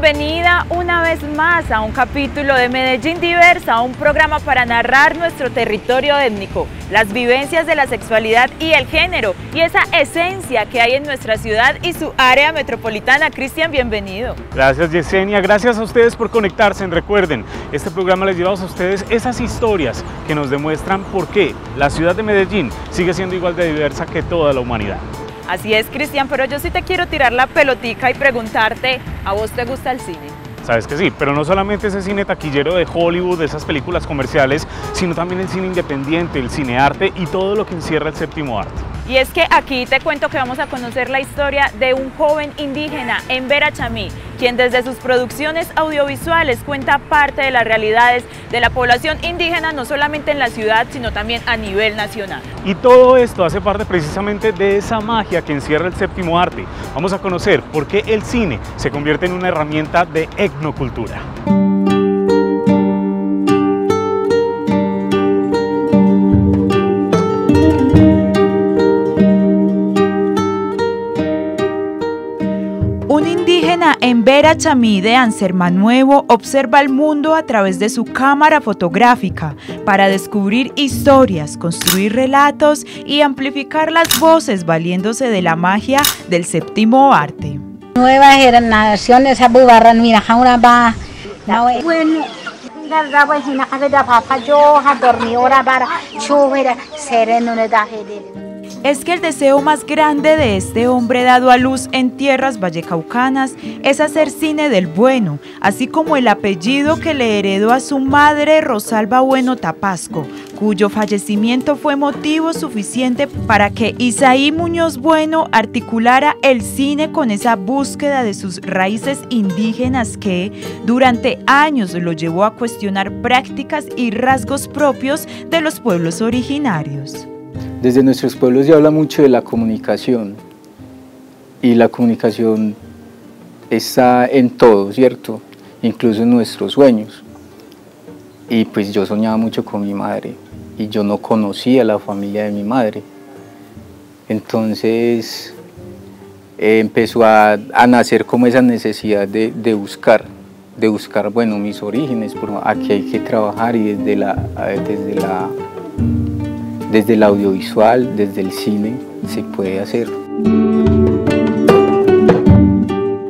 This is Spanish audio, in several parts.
bienvenida una vez más a un capítulo de Medellín Diversa, un programa para narrar nuestro territorio étnico, las vivencias de la sexualidad y el género y esa esencia que hay en nuestra ciudad y su área metropolitana. Cristian, bienvenido. Gracias Yesenia, gracias a ustedes por conectarse. Recuerden, este programa les lleva a ustedes esas historias que nos demuestran por qué la ciudad de Medellín sigue siendo igual de diversa que toda la humanidad. Así es, Cristian, pero yo sí te quiero tirar la pelotica y preguntarte, ¿a vos te gusta el cine? Sabes que sí, pero no solamente ese cine taquillero de Hollywood, de esas películas comerciales, sino también el cine independiente, el cine arte y todo lo que encierra el séptimo arte. Y es que aquí te cuento que vamos a conocer la historia de un joven indígena en Verachamí, quien desde sus producciones audiovisuales cuenta parte de las realidades de la población indígena, no solamente en la ciudad, sino también a nivel nacional. Y todo esto hace parte precisamente de esa magia que encierra el séptimo arte. Vamos a conocer por qué el cine se convierte en una herramienta de etnocultura. En Vera Chamí de Anserma Nuevo observa el mundo a través de su cámara fotográfica para descubrir historias, construir relatos y amplificar las voces valiéndose de la magia del séptimo arte. Nueva generación de Sabubarran, mira, ahora va. Bueno, sereno es que el deseo más grande de este hombre dado a luz en tierras vallecaucanas es hacer cine del bueno, así como el apellido que le heredó a su madre Rosalba Bueno Tapasco, cuyo fallecimiento fue motivo suficiente para que Isaí Muñoz Bueno articulara el cine con esa búsqueda de sus raíces indígenas que durante años lo llevó a cuestionar prácticas y rasgos propios de los pueblos originarios. Desde nuestros pueblos se habla mucho de la comunicación y la comunicación está en todo, ¿cierto? Incluso en nuestros sueños. Y pues yo soñaba mucho con mi madre y yo no conocía la familia de mi madre. Entonces empezó a, nacer como esa necesidad de, de, buscar, de buscar, bueno, mis orígenes, pero aquí hay que trabajar y desde la, desde la desde el audiovisual, desde el cine, se puede hacer.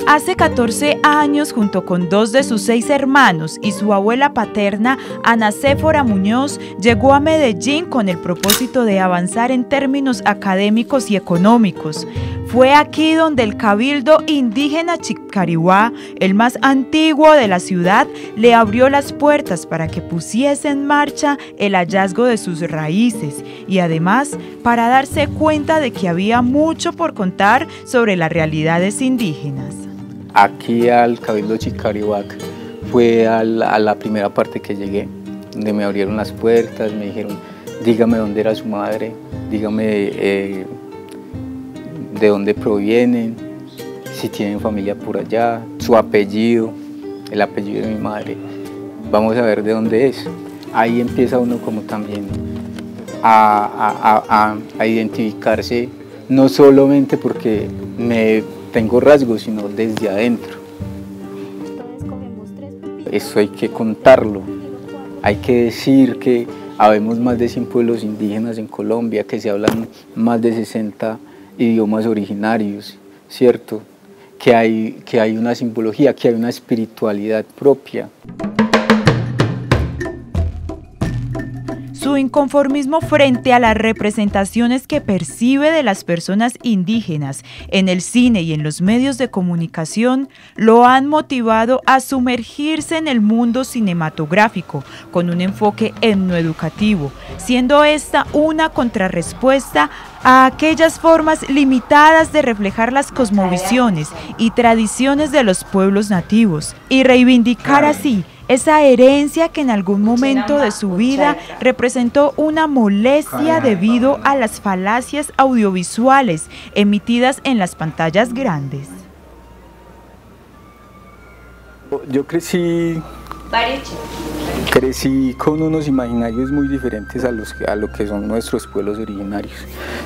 Hace 14 años, junto con dos de sus seis hermanos y su abuela paterna, Ana Céfora Muñoz, llegó a Medellín con el propósito de avanzar en términos académicos y económicos. Fue aquí donde el cabildo indígena Chicarihuá, el más antiguo de la ciudad, le abrió las puertas para que pusiese en marcha el hallazgo de sus raíces y además para darse cuenta de que había mucho por contar sobre las realidades indígenas. Aquí al cabildo Chicarihuac fue a la, primera parte que llegué, donde me abrieron las puertas, me dijeron, dígame dónde era su madre, dígame... Eh, de dónde provienen, si tienen familia por allá, su apellido, el apellido de mi madre. Vamos a ver de dónde es. Ahí empieza uno como también a, identificarse, no solamente porque me tengo rasgos, sino desde adentro. Eso hay que contarlo, hay que decir que habemos más de 100 pueblos indígenas en Colombia, que se hablan más de 60 idiomas originarios, ¿cierto? Que hay, que hay una simbología, que hay una espiritualidad propia. Inconformismo frente a las representaciones que percibe de las personas indígenas. En el cine y en los medios de comunicación lo han motivado a sumergirse en el mundo cinematográfico con un enfoque etnoeducativo, siendo esta una contrarrespuesta a aquellas formas limitadas de reflejar las cosmovisiones y tradiciones de los pueblos nativos y reivindicar así esa herencia que en algún momento de su vida representó una molestia debido a las falacias audiovisuales emitidas en las pantallas grandes. Yo crecí crecí con unos imaginarios muy diferentes a, los, a lo que son nuestros pueblos originarios,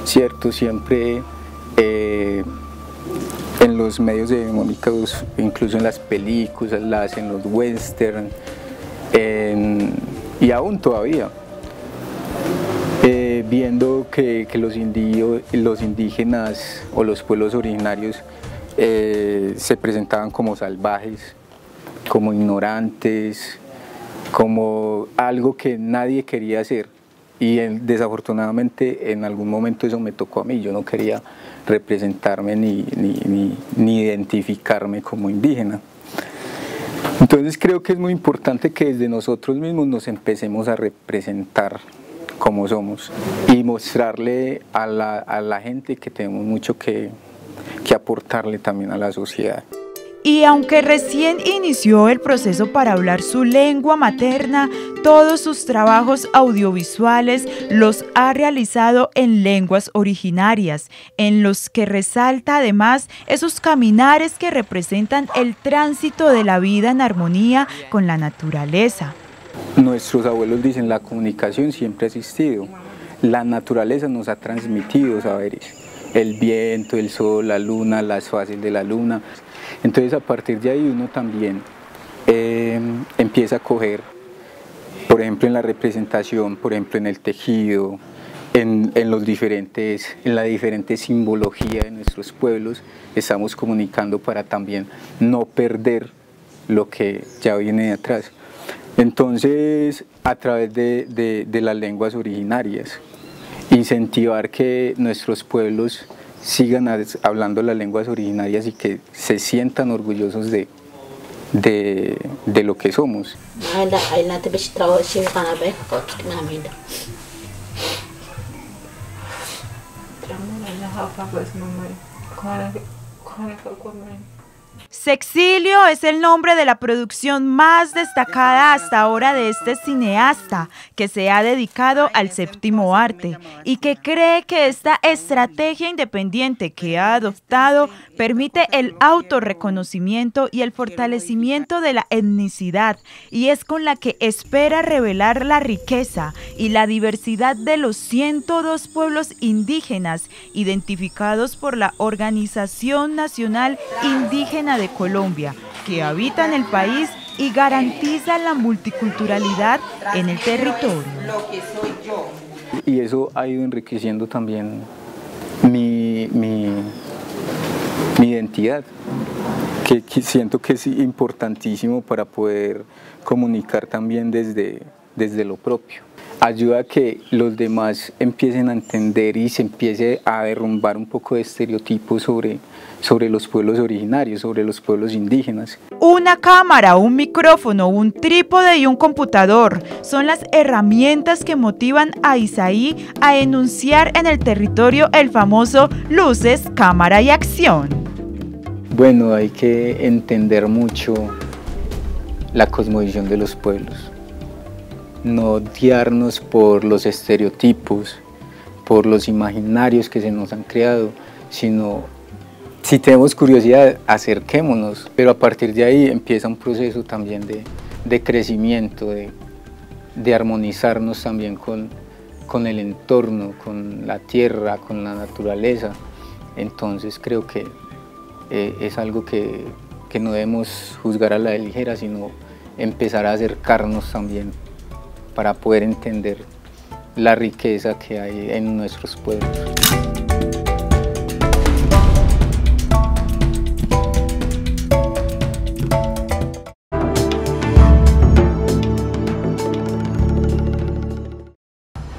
¿cierto? Siempre eh, en los medios hegemónicos, incluso en las películas, en los western, y aún todavía. Eh, viendo que, los, los indígenas o los pueblos originarios eh, se presentaban como salvajes, como ignorantes, como algo que nadie quería hacer. Y desafortunadamente en algún momento eso me tocó a mí, yo no quería representarme ni, ni, identificarme como indígena. Entonces creo que es muy importante que desde nosotros mismos nos empecemos a representar como somos y mostrarle a la, a la gente que tenemos mucho que, que aportarle también a la sociedad. Y aunque recién inició el proceso para hablar su lengua materna, todos sus trabajos audiovisuales los ha realizado en lenguas originarias, en los que resalta además esos caminares que representan el tránsito de la vida en armonía con la naturaleza. Nuestros abuelos dicen la comunicación siempre ha existido, la naturaleza nos ha transmitido saberes, el viento, el sol, la luna, las fases de la luna. Entonces a partir de ahí uno también eh, empieza a coger, por ejemplo en la representación, por ejemplo en el tejido, en, los diferentes, en la diferente simbología de nuestros pueblos, estamos comunicando para también no perder lo que ya viene de atrás. Entonces, a través de las lenguas originarias, incentivar que nuestros pueblos sigan hablando las lenguas originarias y que se sientan orgullosos de, de, de lo que somos. Sexilio es el nombre de la producción más destacada hasta ahora de este cineasta que se ha dedicado al séptimo arte y que cree que esta estrategia independiente que ha adoptado permite el autorreconocimiento y el fortalecimiento de la etnicidad y es con la que espera revelar la riqueza y la diversidad de los 102 pueblos indígenas identificados por la Organización Nacional Indígena de Colombia, que habita en el país y garantiza la multiculturalidad en el territorio. Y eso ha ido enriqueciendo también mi, mi, identidad, que, siento que es importantísimo para poder comunicar también desde, desde lo propio ayuda a que los demás empiecen a entender y se empiece a derrumbar un poco de estereotipos sobre, sobre los pueblos originarios, sobre los pueblos indígenas. Una cámara, un micrófono, un trípode y un computador son las herramientas que motivan a Isaí a enunciar en el territorio el famoso luces, cámara y acción. Bueno, hay que entender mucho la cosmovisión de los pueblos no guiarnos por los estereotipos, por los imaginarios que se nos han creado, sino si tenemos curiosidad, acerquémonos, pero a partir de ahí empieza un proceso también de, crecimiento, de, armonizarnos también con, el entorno, con la tierra, con la naturaleza. Entonces creo que eh, es algo que, que no debemos juzgar a la ligera, sino empezar a acercarnos también para poder entender la riqueza que hay en nuestros pueblos.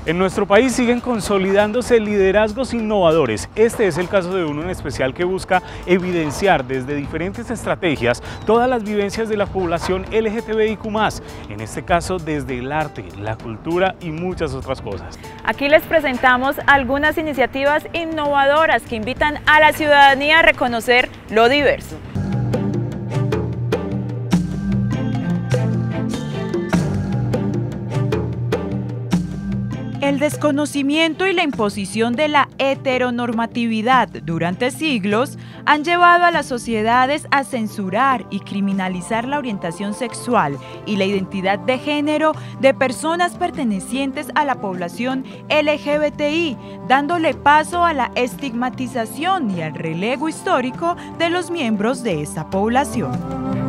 En nuestro país siguen consolidándose liderazgos innovadores. Este es el caso de uno en especial que busca evidenciar desde diferentes estrategias todas las vivencias de la población LGTBIQ+, en este caso desde el arte, la cultura y muchas otras cosas. Aquí les presentamos algunas iniciativas innovadoras que invitan a la ciudadanía a reconocer lo diverso. El desconocimiento y la imposición de la heteronormatividad durante siglos han llevado a las sociedades a censurar y criminalizar la orientación sexual y la identidad de género de personas pertenecientes a la población LGBTI, dándole paso a la estigmatización y al relego histórico de los miembros de esa población.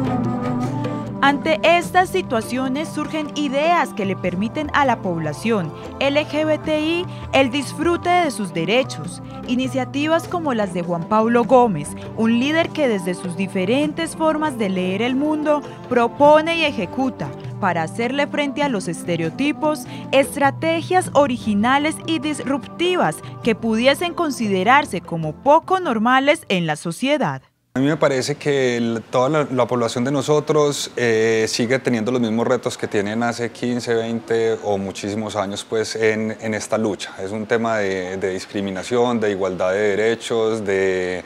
Ante estas situaciones surgen ideas que le permiten a la población LGBTI el disfrute de sus derechos, iniciativas como las de Juan Pablo Gómez, un líder que desde sus diferentes formas de leer el mundo propone y ejecuta para hacerle frente a los estereotipos, estrategias originales y disruptivas que pudiesen considerarse como poco normales en la sociedad. A mí me parece que toda la, población de nosotros eh, sigue teniendo los mismos retos que tienen hace 15, 20 o muchísimos años pues, en, esta lucha. Es un tema de, discriminación, de igualdad de derechos, de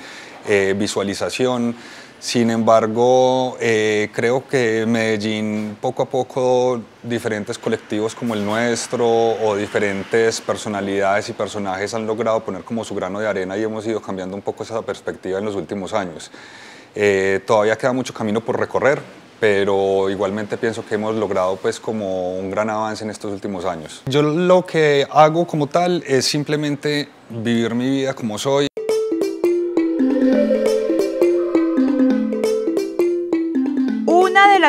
eh, visualización. Sin embargo, eh, creo que Medellín poco a poco diferentes colectivos como el nuestro o diferentes personalidades y personajes han logrado poner como su grano de arena y hemos ido cambiando un poco esa perspectiva en los últimos años. Eh, todavía queda mucho camino por recorrer, pero igualmente pienso que hemos logrado pues como un gran avance en estos últimos años. Yo lo que hago como tal es simplemente vivir mi vida como soy.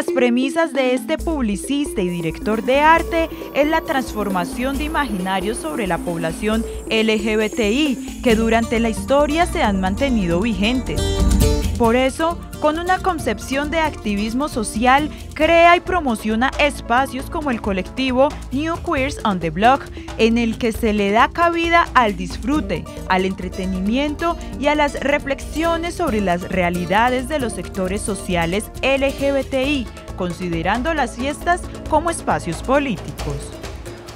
Las premisas de este publicista y director de arte es la transformación de imaginarios sobre la población LGBTI que durante la historia se han mantenido vigentes. Por eso, con una concepción de activismo social, crea y promociona espacios como el colectivo New Queers on the Block, en el que se le da cabida al disfrute, al entretenimiento y a las reflexiones sobre las realidades de los sectores sociales LGBTI, considerando las fiestas como espacios políticos.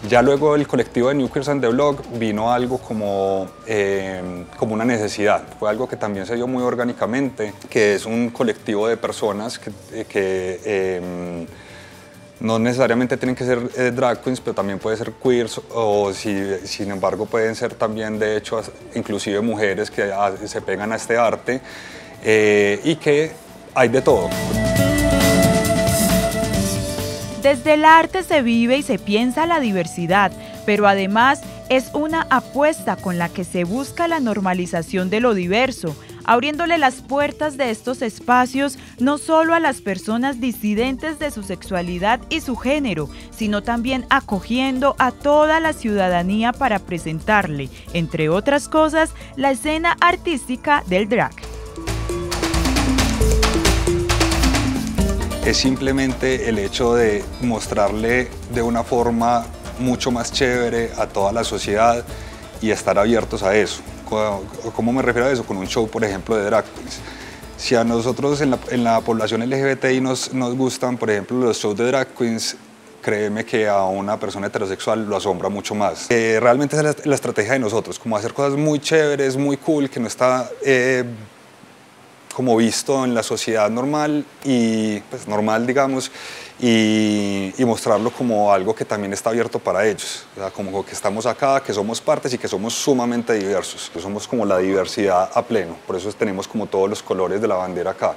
Ya luego el colectivo de New Queers and the Blog vino algo como, eh, como una necesidad. Fue algo que también se dio muy orgánicamente, que es un colectivo de personas que, eh, em, no necesariamente tienen que ser eh, drag queens, pero también pueden ser queers o si, sin embargo pueden ser también de hecho inclusive mujeres que se pegan a este arte y que hay de todo. Desde el arte se vive y se piensa la diversidad, pero además es una apuesta con la que se busca la normalización de lo diverso, abriéndole las puertas de estos espacios no solo a las personas disidentes de su sexualidad y su género, sino también acogiendo a toda la ciudadanía para presentarle, entre otras cosas, la escena artística del drag. Es simplemente el hecho de mostrarle de una forma mucho más chévere a toda la sociedad y estar abiertos a eso. ¿Cómo me refiero a eso? Con un show, por ejemplo, de drag queens. Si a nosotros en la, población LGBTI nos, gustan, por ejemplo, los shows de drag queens, créeme que a una persona heterosexual lo asombra mucho más. Eh, realmente es la, estrategia de nosotros, como hacer cosas muy chéveres, muy cool, que no está eh, como visto en la sociedad normal y pues normal digamos y, mostrarlo como algo que también está abierto para ellos, como que estamos acá, que somos partes y que somos sumamente diversos, somos como la diversidad a pleno, por eso tenemos como todos los colores de la bandera acá.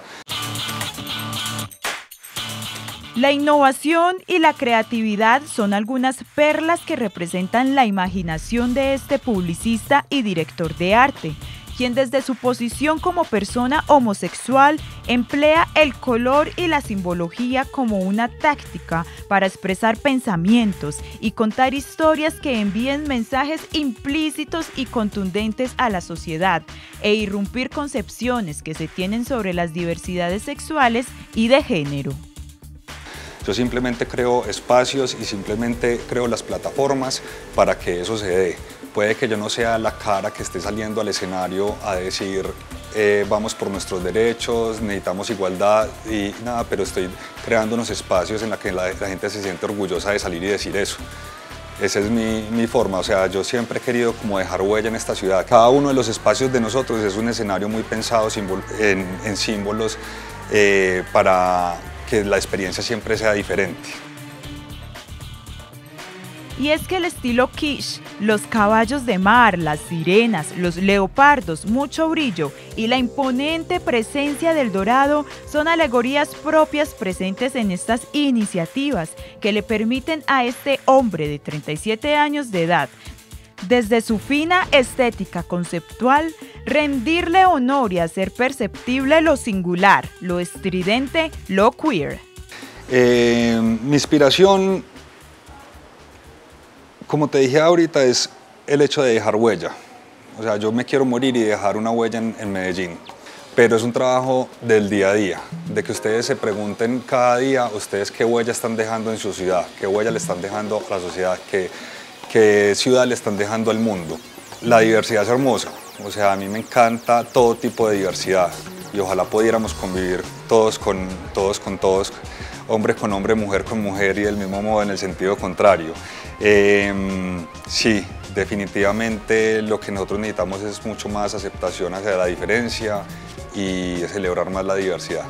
La innovación y la creatividad son algunas perlas que representan la imaginación de este publicista y director de arte quien desde su posición como persona homosexual emplea el color y la simbología como una táctica para expresar pensamientos y contar historias que envíen mensajes implícitos y contundentes a la sociedad e irrumpir concepciones que se tienen sobre las diversidades sexuales y de género. Yo simplemente creo espacios y simplemente creo las plataformas para que eso se dé puede que yo no sea la cara que esté saliendo al escenario a decir eh, vamos por nuestros derechos, necesitamos igualdad y nada, pero estoy creando unos espacios en los que la, gente se siente orgullosa de salir y decir eso. Esa es mi, forma, o sea, yo siempre he querido como dejar huella en esta ciudad. Cada uno de los espacios de nosotros es un escenario muy pensado en, símbolos eh, para que la experiencia siempre sea diferente. Y es que el estilo quiche, los caballos de mar, las sirenas, los leopardos, mucho brillo y la imponente presencia del dorado son alegorías propias presentes en estas iniciativas que le permiten a este hombre de 37 años de edad desde su fina estética conceptual, rendirle honor y hacer perceptible lo singular, lo estridente, lo queer. Eh, mi inspiración, como te dije ahorita, es el hecho de dejar huella. O sea, yo me quiero morir y dejar una huella en, Medellín. Pero es un trabajo del día a día, de que ustedes se pregunten cada día, ustedes qué huella están dejando en su ciudad, qué huella le están dejando a la sociedad, qué, qué ciudad le están dejando al mundo. La diversidad es hermosa, o sea, a mí me encanta todo tipo de diversidad y ojalá pudiéramos convivir todos con todos, con todos hombre con hombre, mujer con mujer y del mismo modo en el sentido contrario. Em, sí, definitivamente lo que nosotros necesitamos es mucho más aceptación hacia la diferencia y celebrar más la diversidad.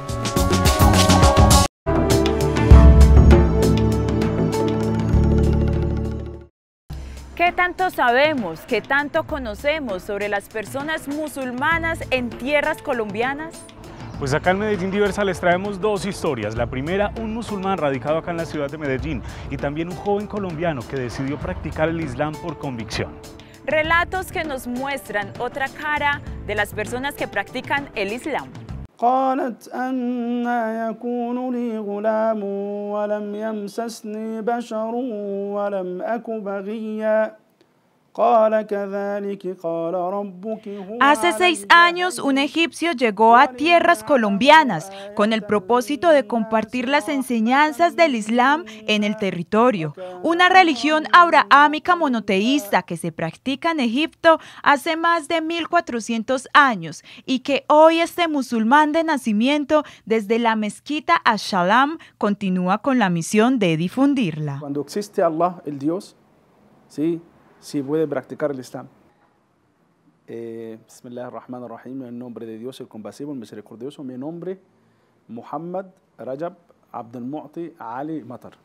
¿Qué tanto sabemos, qué tanto conocemos sobre las personas musulmanas en tierras colombianas? Pues acá en Medellín Diversa les traemos dos historias. La primera, un musulmán radicado acá en la ciudad de Medellín y también un joven colombiano que decidió practicar el Islam por convicción. Relatos que nos muestran otra cara de las personas que practican el Islam. قالت أنا يكون لي غلام ولم يمسسني بشر ولم أك بغيا. Hace seis años un egipcio llegó a tierras colombianas con el propósito de compartir las enseñanzas del Islam en el territorio, una religión abrahámica monoteísta que se practica en Egipto hace más de 1400 años y que hoy este musulmán de nacimiento desde la mezquita Ashalam continúa con la misión de difundirla. Cuando existe Allah, el Dios, sí, si puede practicar el Islam. Eh, Bismillah ar-Rahman ar-Rahim, en nombre de Dios, el compasivo, el misericordioso, mi nombre, Muhammad Rajab Abdul Mu'ti Ali Matar.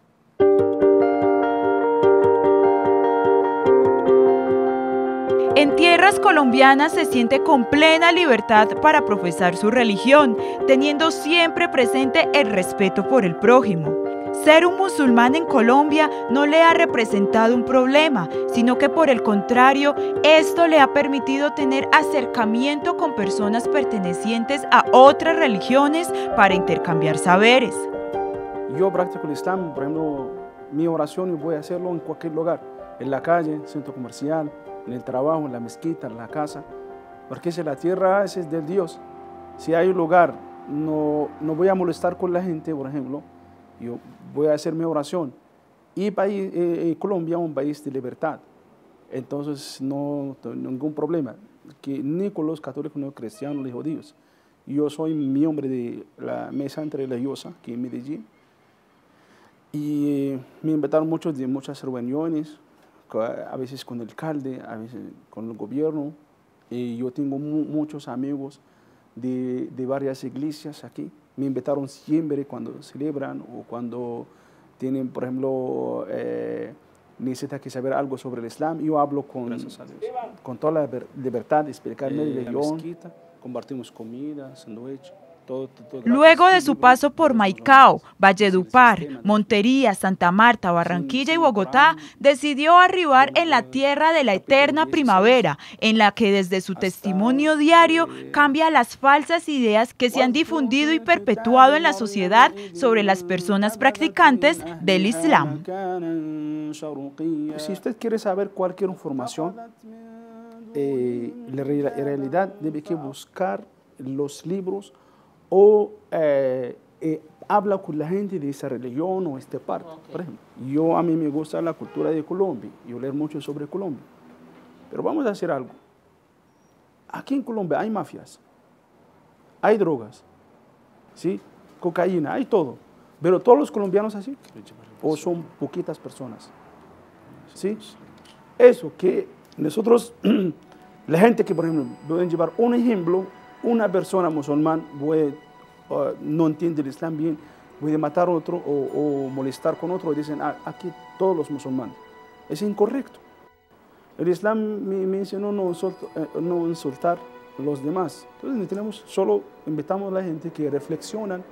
En tierras colombianas se siente con plena libertad para profesar su religión, teniendo siempre presente el respeto por el prójimo. Ser un musulmán en Colombia no le ha representado un problema, sino que por el contrario, esto le ha permitido tener acercamiento con personas pertenecientes a otras religiones para intercambiar saberes. Yo practico el Islam, por ejemplo, mi oración y voy a hacerlo en cualquier lugar, en la calle, centro comercial, en el trabajo, en la mezquita, en la casa, porque si la tierra es del Dios. Si hay un lugar, no, no voy a molestar con la gente, por ejemplo, yo voy a hacer mi oración. Y país, eh, eh, Colombia es un país de libertad, entonces no ningún problema, que ni con los católicos, ni los cristianos, ni judíos. Yo soy miembro de la mesa religiosa aquí en Medellín y eh, me invitaron muchos de muchas reuniones, a veces con el alcalde, a veces con el gobierno. Y yo tengo muchos amigos de, de varias iglesias aquí me invitaron siempre cuando celebran o cuando tienen, por ejemplo, eh, necesitan que saber algo sobre el Islam. Yo hablo con, con toda la libertad de explicar mi eh, religión. Compartimos comida, sándwich. Luego de su paso por Maicao, Valledupar, Montería, Santa Marta, Barranquilla y Bogotá, decidió arribar en la tierra de la eterna primavera, en la que desde su testimonio diario cambia las falsas ideas que se han difundido y perpetuado en la sociedad sobre las personas practicantes del Islam. Si usted quiere saber cualquier información, eh, la realidad debe que buscar los libros o eh, eh, habla con la gente de esa religión o este parte. Por ejemplo, yo a mí me gusta la cultura de Colombia, yo leo mucho sobre Colombia. Pero vamos a hacer algo. Aquí en Colombia hay mafias, hay drogas, ¿sí? cocaína, hay todo. Pero todos los colombianos así, o son poquitas personas. ¿Sí? Eso que nosotros, la gente que, por ejemplo, pueden llevar un ejemplo, una persona musulmán puede, no entiende el Islam bien, puede matar a otro o, molestar con otro y dicen, ah, aquí todos los musulmanes. es incorrecto. El Islam me mencionó no, eh, no insultar a los demás. Entonces tenemos, solo invitamos a la gente que reflexionan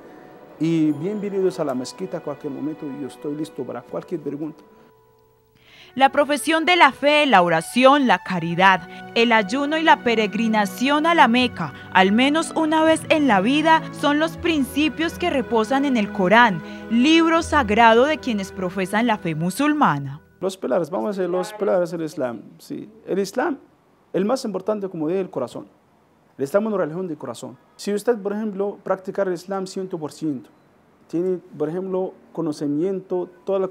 y bienvenidos a la mezquita a cualquier momento. Yo estoy listo para cualquier pregunta. La profesión de la fe, la oración, la caridad, el ayuno y la peregrinación a la Meca, al menos una vez en la vida, son los principios que reposan en el Corán, libro sagrado de quienes profesan la fe musulmana. Los pilares, vamos a decir los pilares del Islam. Sí. El Islam, el más importante, como dije, el corazón. El Islam es una religión de corazón. Si usted, por ejemplo, practicar el Islam 100%, tiene, por ejemplo, conocimiento, todo el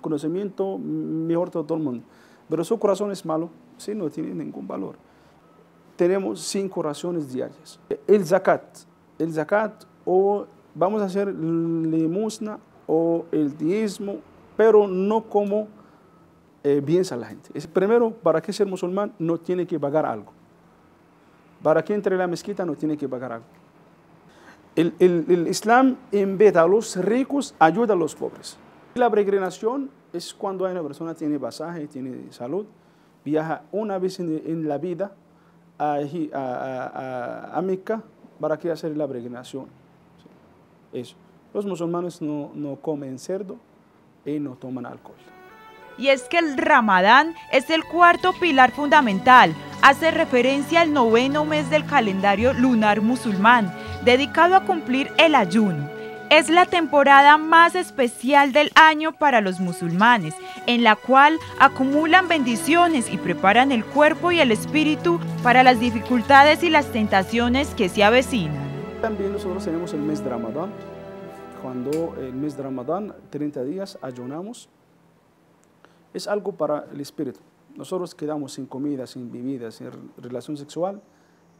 conocimiento mejor todo el mundo, pero su corazón es malo, sí, no tiene ningún valor. Tenemos cinco oraciones diarias. El zakat, el zakat o vamos a hacer limosna o el diezmo, pero no como eh, piensa la gente. Primero, para que ser musulmán no tiene que pagar algo. Para que entre a la mezquita no tiene que pagar algo. El, el, Islam, en vez de a los ricos, ayuda a los pobres. La peregrinación es cuando una persona tiene pasaje, tiene salud, viaja una vez en, la vida a, a, a, para que hacer la peregrinación. Los musulmanes no, no comen cerdo y no toman alcohol y es que el Ramadán es el cuarto pilar fundamental. Hace referencia al noveno mes del calendario lunar musulmán, dedicado a cumplir el ayuno. Es la temporada más especial del año para los musulmanes, en la cual acumulan bendiciones y preparan el cuerpo y el espíritu para las dificultades y las tentaciones que se avecinan. También nosotros tenemos el mes de Ramadán. Cuando el mes de Ramadán, 30 días, ayunamos es algo para el espíritu. Nosotros quedamos sin comida, sin bebida, sin relación sexual.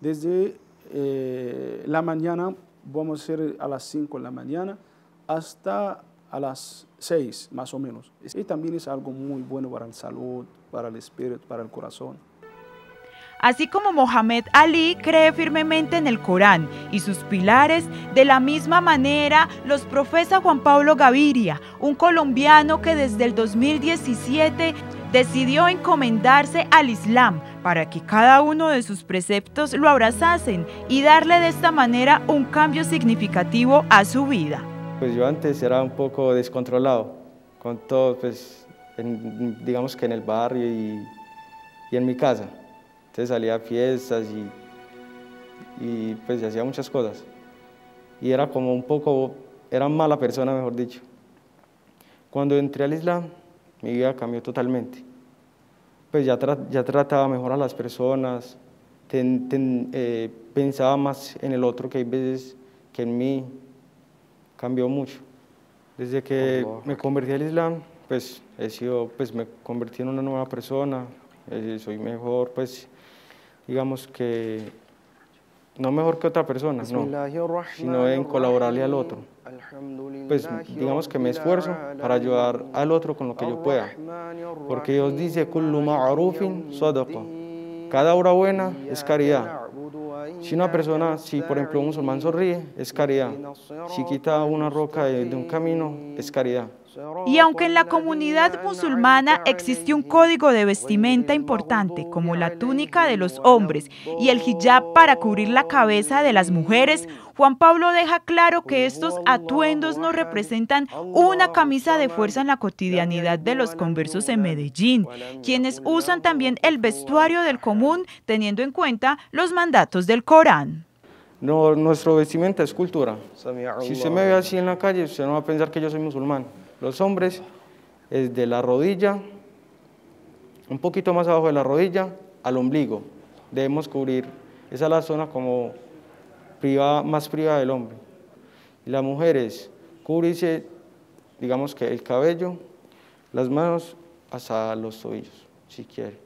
Desde eh, la mañana, vamos a ser a las 5 de la mañana, hasta a las 6 más o menos. Y también es algo muy bueno para la salud, para el espíritu, para el corazón. Así como Mohamed Ali cree firmemente en el Corán y sus pilares, de la misma manera los profesa Juan Pablo Gaviria, un colombiano que desde el 2017 decidió encomendarse al Islam para que cada uno de sus preceptos lo abrazasen y darle de esta manera un cambio significativo a su vida. Pues yo antes era un poco descontrolado con todo, pues digamos que en el barrio y, y en mi casa salía a fiestas y, y pues hacía muchas cosas. Y era como un poco, era mala persona, mejor dicho. Cuando entré al Islam, mi vida cambió totalmente. Pues ya, ya trataba mejor a las personas, eh, pensaba más en el otro que hay veces que en mí. Cambió mucho. Desde que me convertí al Islam, pues he sido, pues me convertí en una nueva persona, eh, soy mejor, pues digamos que no mejor que otra persona, no, sino en colaborarle al otro. Pues digamos que me esfuerzo para ayudar al otro con lo que yo pueda, porque Dios dice, cada obra buena es caridad. Si una persona, si por ejemplo un musulmán sonríe, es caridad. Si quita una roca de un camino, es caridad. Y aunque en la comunidad musulmana existe un código de vestimenta importante como la túnica de los hombres y el hijab para cubrir la cabeza de las mujeres, Juan Pablo deja claro que estos atuendos no representan una camisa de fuerza en la cotidianidad de los conversos en Medellín, quienes usan también el vestuario del común teniendo en cuenta los mandatos del Corán. No, nuestro vestimenta es cultura. Si usted me ve así en la calle, usted no va a pensar que yo soy musulmán. Los hombres es de la rodilla, un poquito más abajo de la rodilla, al ombligo. Debemos cubrir, esa es la zona como más privada del hombre. Y las mujeres, cubrirse, digamos que el cabello, las manos hasta los tobillos, si quiere.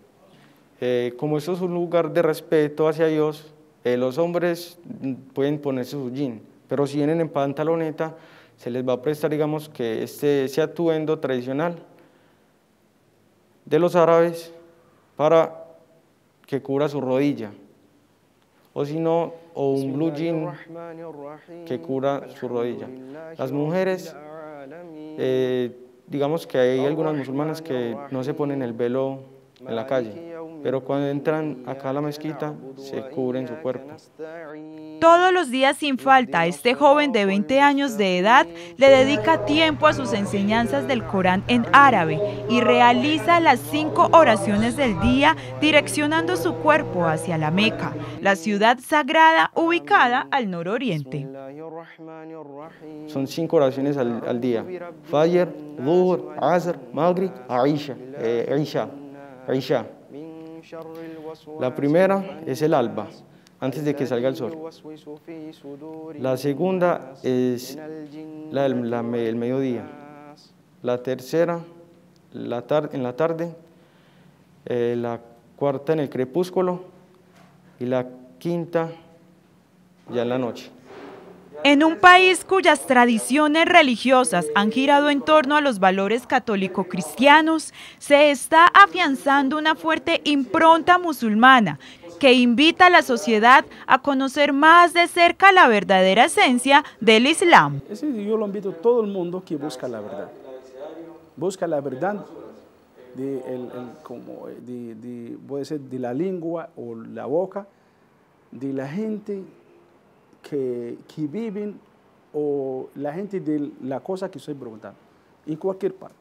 Eh, como esto es un lugar de respeto hacia Dios, eh, los hombres pueden ponerse su jean, pero si vienen en pantaloneta, se les va a prestar, digamos, que este, ese atuendo tradicional de los árabes para que cubra su rodilla, o si no, o un blue jean que cubra su rodilla. Las mujeres, eh, digamos que hay algunas musulmanas que no se ponen el velo en la calle, pero cuando entran acá a la mezquita se cubren su cuerpo. Todos los días sin falta, este joven de 20 años de edad le dedica tiempo a sus enseñanzas del Corán en árabe y realiza las cinco oraciones del día direccionando su cuerpo hacia la Meca, la ciudad sagrada ubicada al nororiente. Son cinco oraciones al, día. Fajr, Dhuhr, Asr, Maghrib, Aisha, eh, Isha, Isha. La primera es el alba, antes de que salga el sol. La segunda es el mediodía. La tercera la en la tarde. Eh, la cuarta en el crepúsculo. Y la quinta ya en la noche. En un país cuyas tradiciones religiosas han girado en torno a los valores católico-cristianos, se está afianzando una fuerte impronta musulmana que invita a la sociedad a conocer más de cerca la verdadera esencia del Islam. yo lo invito a todo el mundo que busca la verdad. Busca la verdad de, de la lengua o la boca de la gente que, que viven o la gente de la cosa que estoy preguntando, en cualquier parte.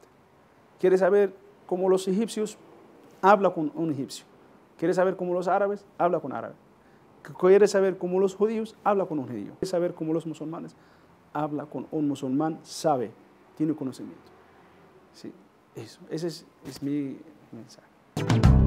¿Quiere saber cómo los egipcios? Habla con un egipcio. ¿Quiere saber cómo los árabes? Habla con árabes. ¿Quiere saber cómo los judíos? Habla con un judío. ¿Quiere saber cómo los musulmanes? Habla con un musulmán, sabe, tiene conocimiento. Sí, eso, ese es, es mi mensaje.